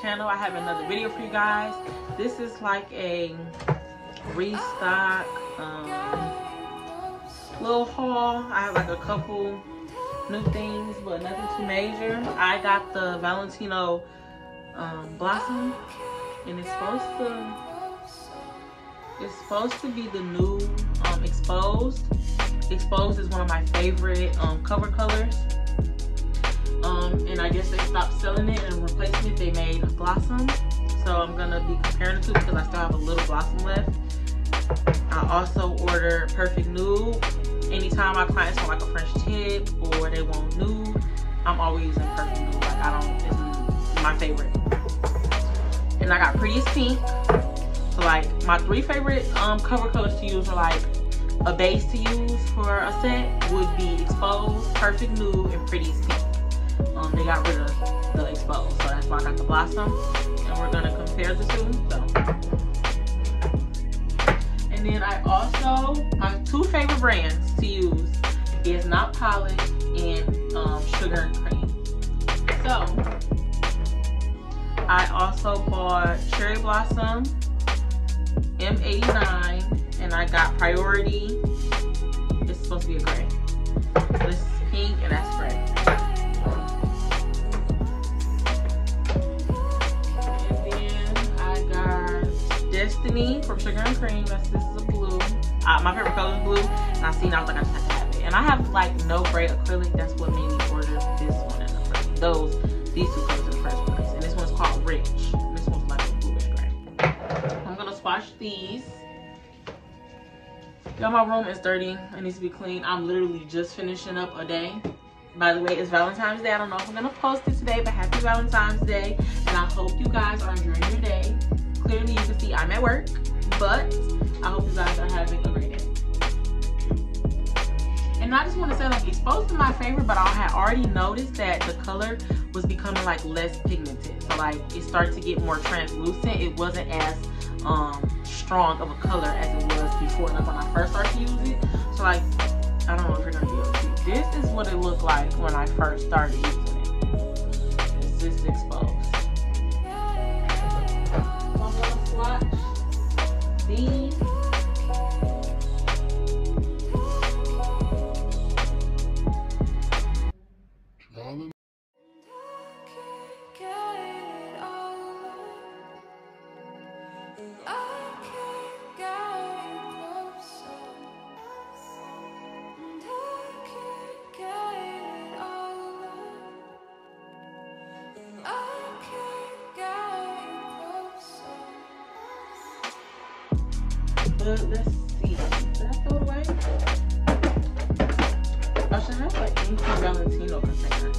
channel. I have another video for you guys. This is like a restock um, little haul. I have like a couple new things but nothing too major. I got the valentino um, blossom and it's supposed to it's supposed to be the new um, exposed. Exposed is one of my favorite um, cover colors um, and I guess they stopped selling it and replacing it they made Blossom. So I'm gonna be comparing the two because I still have a little Blossom left. I also order Perfect Nude. Anytime my clients want like a French tip or they want nude, I'm always using Perfect Nude. Like I don't, it's my favorite. And I got Prettiest Pink. So like my three favorite um, cover colors to use are like a base to use for a set would be Exposed, Perfect Nude, and Prettiest Pink got rid of the exposed. So that's why I got the blossom. And we're gonna compare the two. So. And then I also, my two favorite brands to use is Not Polished and um, Sugar and Cream. So, I also bought Cherry Blossom M89 and I got Priority. It's supposed to be a gray. This is pink and that's gray. Destiny from Sugar and Cream. That's this is a blue. Uh, my favorite color is blue, and I seen I was like I just have to have it. And I have like no gray acrylic. That's what made me order this one and the first. Those these two colors in the first. And this one's called Rich. This one's like a bluish gray. I'm gonna swatch these. Y'all, my room is dirty. It needs to be clean. I'm literally just finishing up a day. By the way, it's Valentine's Day. I don't know if I'm gonna post it today, but happy Valentine's Day. And I hope you guys are enjoying your day clearly you can see I'm at work, but I hope you guys are having a great day. And I just want to say like exposed to my favorite, but I had already noticed that the color was becoming like less pigmented. So like it started to get more translucent. It wasn't as um, strong of a color as it was before, like when I first started to use it. So like, I don't know if you're gonna be able to see. This is what it looked like when I first started using it. It's just exposed. These. But let's see. Did I throw it away? I should have like anything Valentino container.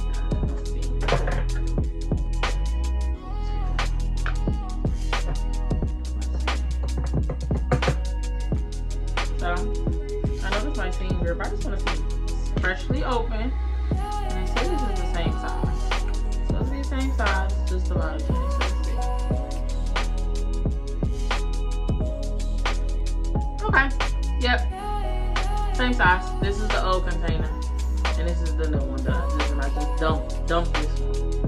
Let's. So I know this might seem weird, but I just want to see freshly open. And they say this is the same size. So it's the same size, just about Yep. Same size. This is the old container. And this is the new one that I just, dump, dump this one.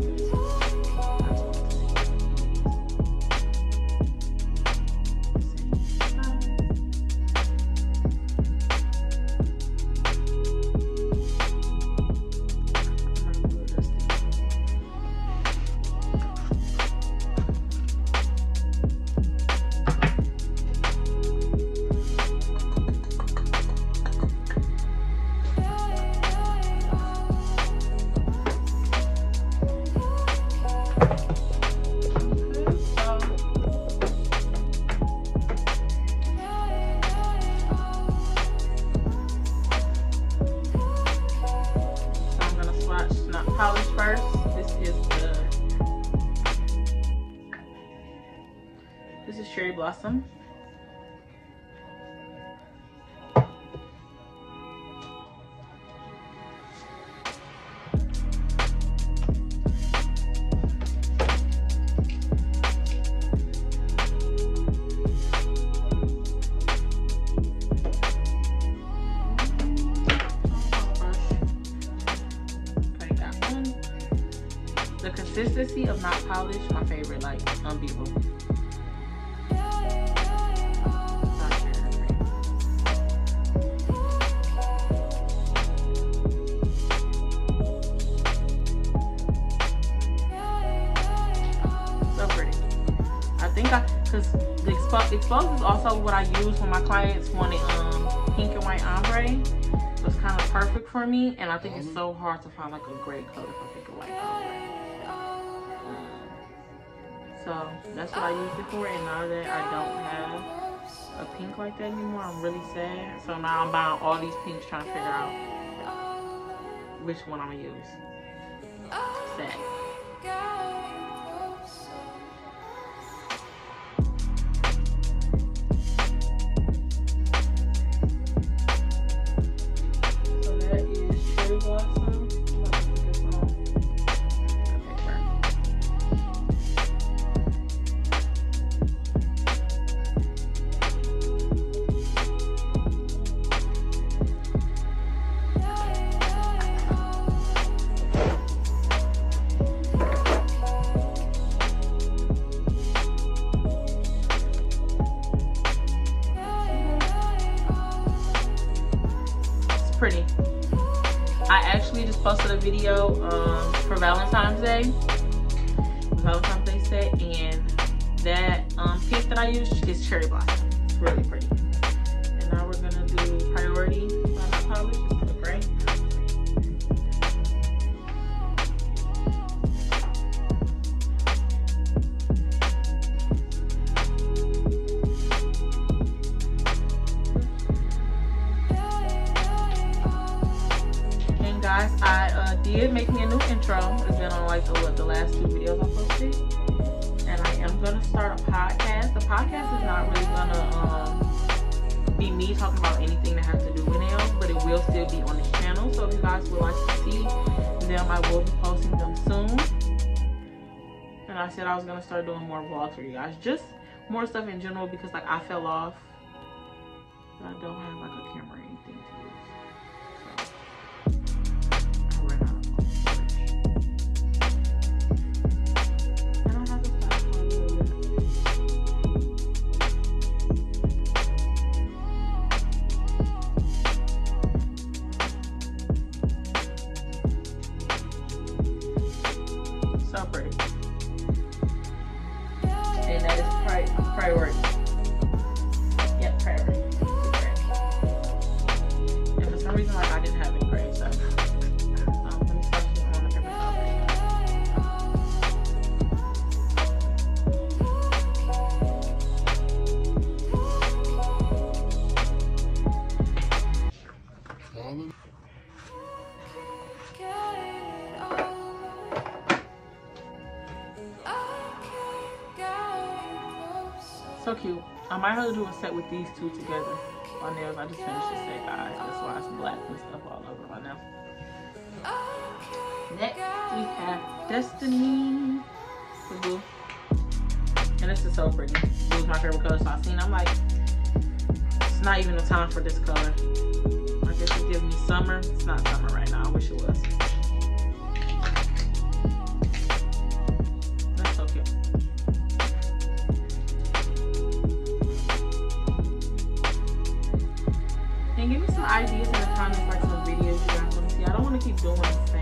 cherry blossom. consistency of not polished, my favorite, like unbeatable. So pretty. I think I, cause the expo exposed is also what I use when my clients wanted um pink and white ombre. So it's kind of perfect for me, and I think it's so hard to find like a great color for pink and white ombre. So that's what I used it for, and now that I don't have a pink like that anymore, I'm really sad. So now I'm buying all these pinks, trying to figure out which one I'm gonna use. Sad. Day, will still be on this channel. So if you guys would like to see them, I will be posting them soon. And I said I was gonna start doing more vlogs for you guys. Just more stuff in general because like I fell off. I don't have like a camera or anything So So cute. I might have to do a set with these two together. My nails, I just finished the set, guys. That's why it's black and stuff all over my nail. Next, we have Destiny blue. And this is so pretty. Blue is my favorite color, so I seen I'm like, it's not even the time for this color. I guess it gives me summer. It's not summer right now. I wish it was. Keep doing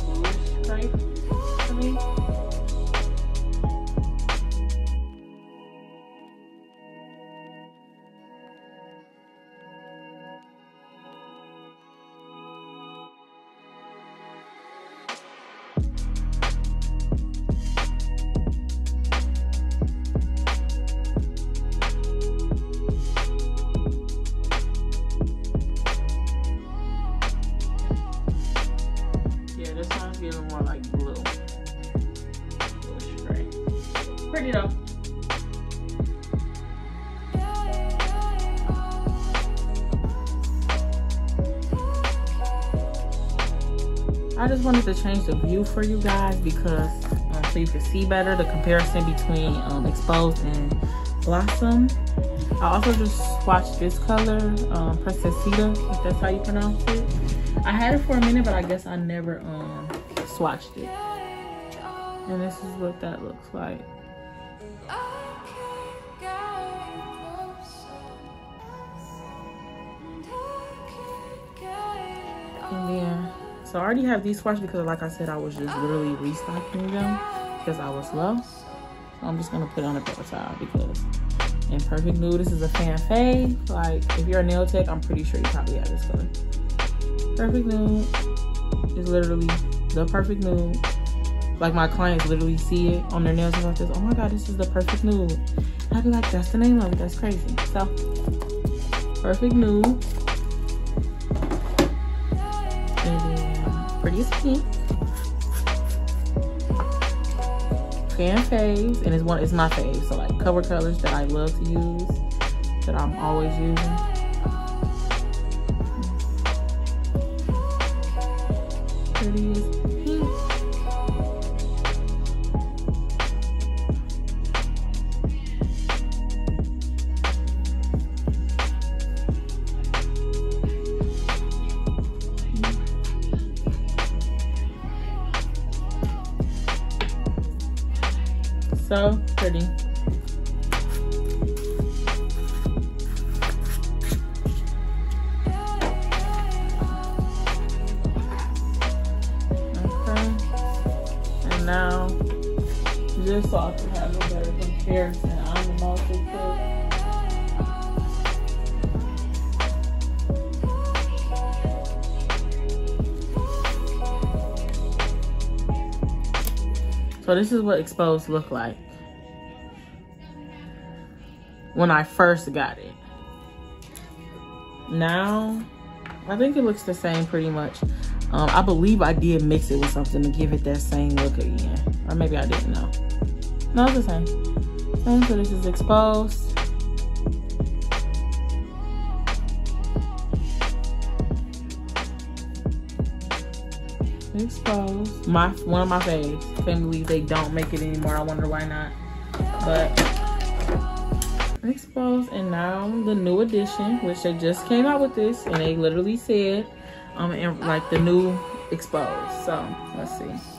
one is more like a more like blue. Pretty though. I just wanted to change the view for you guys because um, so you can see better the comparison between um, exposed and blossom. I also just swatched this color, um, if that's how you pronounce it. I had it for a minute, but I guess I never um, swatched it. And this is what that looks like. And then, so I already have these swatches because like I said, I was just literally restocking them because I was low. So I'm just gonna put on a paper towel because in Perfect Nude, this is a fan fave. Like, if you're a nail tech, I'm pretty sure you probably have this color. Perfect Nude is literally the Perfect Nude. Like, my clients literally see it on their nails and like this. Oh my God, this is the Perfect Nude. And I'd be like, that's the name of it. That's crazy. So, Perfect Nude. Prettiest Pink. fan faves and it's one it's my fave so like cover colors that i love to use that i'm always using I'm the most cook. So this is what exposed looked like when I first got it. Now, I think it looks the same pretty much. Um, I believe I did mix it with something to give it that same look again. Or maybe I didn't know. No, it's the same. Same, so this is exposed. Exposed. My one of my faves. Believe they don't make it anymore. I wonder why not. But exposed and now the new edition, which they just came out with this and they literally said um and like the new exposed. So let's see.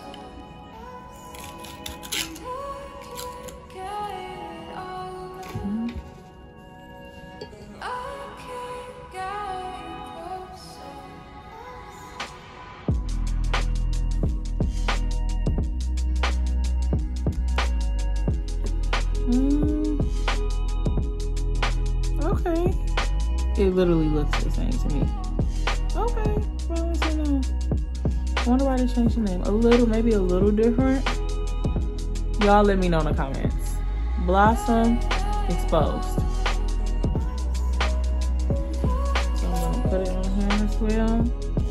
Literally looks the same to me. Okay. Well, now. I wonder why they changed the name. A little, maybe a little different. Y'all let me know in the comments. Blossom Exposed. So I'm gonna put it on here as well.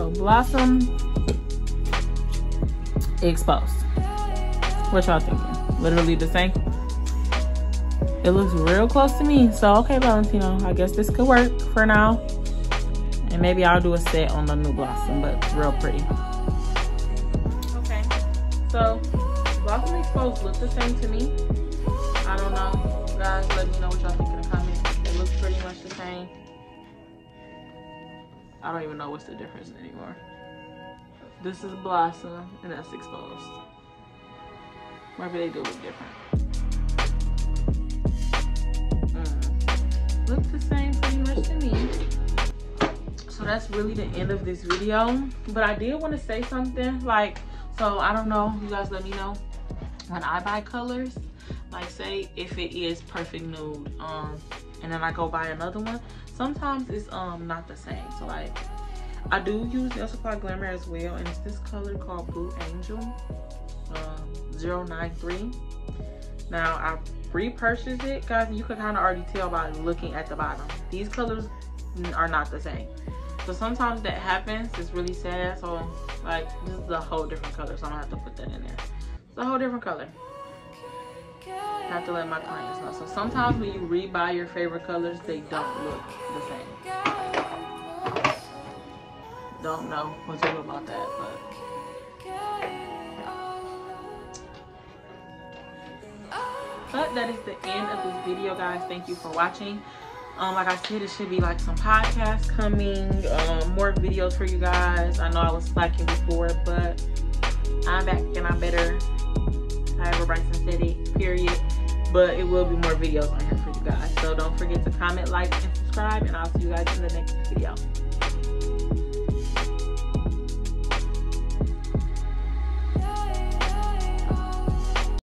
So Blossom Exposed. What y'all thinking? Literally the same? It looks real close to me. So, okay, Valentino, I guess this could work for now. And maybe I'll do a set on the new Blossom, but real pretty. Okay, so Blossom Exposed looks the same to me. I don't know. Guys, let me know what y'all think in the comments. It looks pretty much the same. I don't even know what's the difference anymore. This is Blossom and that's Exposed. Maybe they do it different. Mm. Look the same pretty much to me. So that's really the end of this video. But I did want to say something like, so I don't know, you guys let me know. when I buy colors, like say if it is perfect nude, um, and then I go buy another one, sometimes it's um not the same. So like I do use Nail Supply Glamour as well, and it's this color called Blue Angel um, 093. Now I repurchased it, guys. You can kind of already tell by looking at the bottom. These colors are not the same. So sometimes that happens. It's really sad. So like this is a whole different color, so I'm gonna have to put that in there. It's a whole different color. Have to let my clients know. So sometimes when you rebuy your favorite colors, they don't look the same. Don't know what to do about that, but. But that is the end of this video guys. Thank you for watching. Um like i said it should be like some podcasts coming um more videos for you guys. I know i was slacking before but i'm back and i'm better. However bryson said it period but it will be more videos on here for you guys. So don't forget to comment like and subscribe and i'll see you guys in the next video